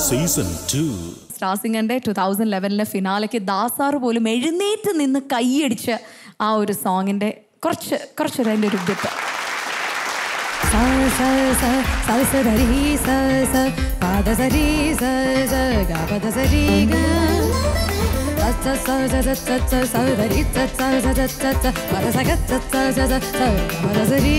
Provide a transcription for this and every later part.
Season two star സിംഗറിന്റെ two thousand ലെവനിലെ ഫിനാലയ്ക്ക് ദാസാർ പോലും എഴുന്നേറ്റ് നിന്ന് കൈയടിച്ച് ആ ഒരു സോങ്ങിന്റെ കുറച്ച് കുറച്ച് അതിന്റെ ഒരു ബിറ്റ് സൗദരി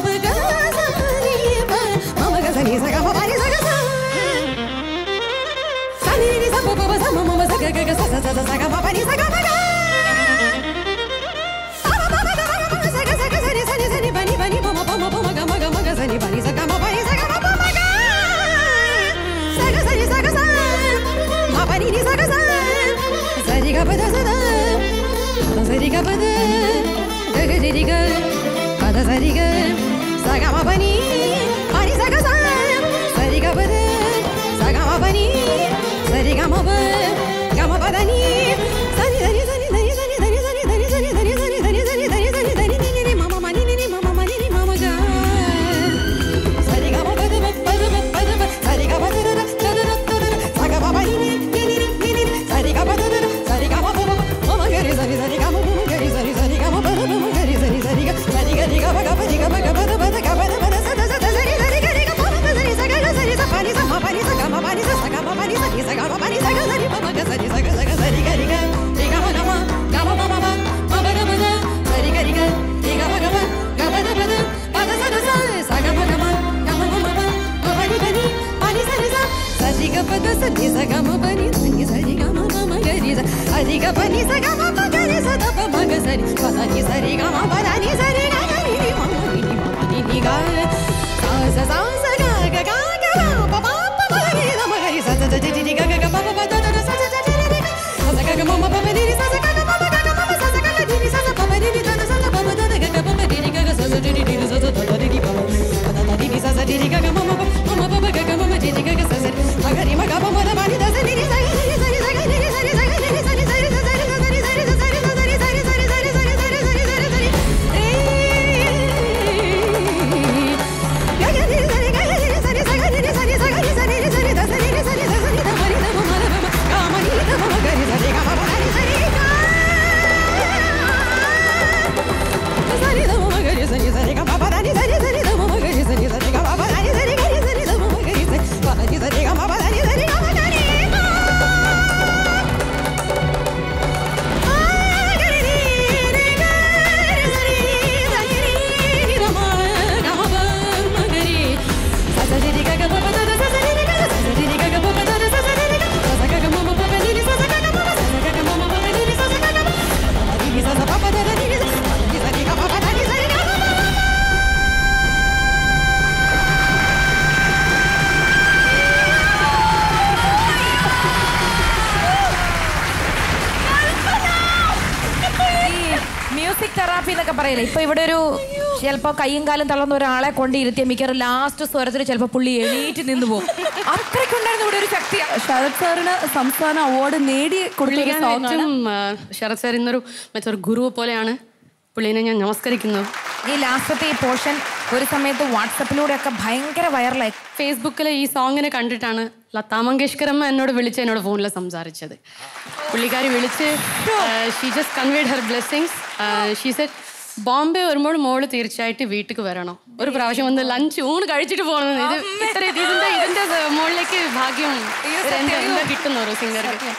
did I Sagama Bunny. Sa sa sa sa uma graphic therapy എന്നൊക്കെ പറയുന്നത് ഇപ്പൊ ഇവിടെ ഒരു ചിലപ്പോ കൈയും കാലും തളർന്ന ഒരാളെ കൊണ്ട് ഇരുത്തിയ മിക്കവാറും ലാസ്റ്റ് സ്വരത്തിൽ ചിലപ്പോ പുള്ളി എണീറ്റ് നിന്ന് പോകും. അത്രയ്ക്കുണ്ടായിരുന്നു ഇവിടെ ഒരു ശക്തി. ശരത് സാറിന് സംസ്ഥാന അവാർഡ് നേടി ശരത് സാർ ഇന്നൊരു മറ്റൊരു ഗുരു പോലെയാണ് പുള്ളിനെ ഞാൻ നമസ്കരിക്കുന്നു ഈ ലാസ്റ്റത്തെ ഈ പോർഷൻ ഒരു സമയത്ത് വാട്സപ്പിലൂടെ ഒക്കെ ഭയങ്കര വൈറലായി ഫേസ്ബുക്കിൽ ഈ സോങ്ങിനെ കണ്ടിട്ടാണ് ലതാ മങ്കേഷ്കർ അമ്മ എന്നോട് വിളിച്ച് എന്നോട് ഫോണിൽ സംസാരിച്ചത്. പുള്ളിക്കാരി വിളിച്ച് she just conveyed her blessings Bombay വരുമ്പോൾ മോൾ തീർച്ചയായിട്ടും വീട്ടിലേക്ക് വരണം. ഒരു പ്രാവശ്യം വന്ന് ലഞ്ച് ഊണ് കഴിച്ചിട്ട് പോകണം. ഇത് ഇത്ര ഇതിന്റെ ഇതിന്റെ മോളിലേക്ക് ഭാഗ്യം എന്താ കിട്ടുന്നു സിംഗർക്ക്